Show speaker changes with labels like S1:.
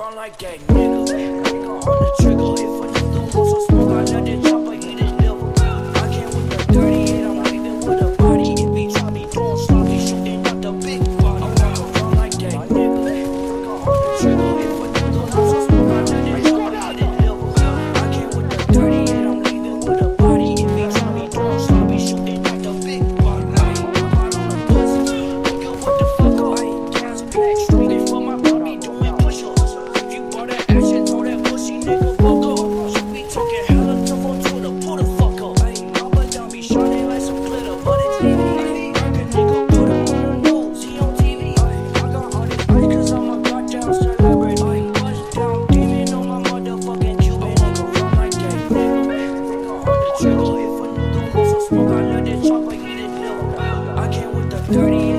S1: Run like that nigga. Nigga hold the trigger. dirty.